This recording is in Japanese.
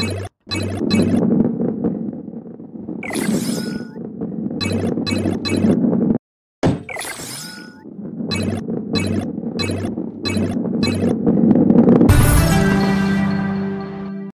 you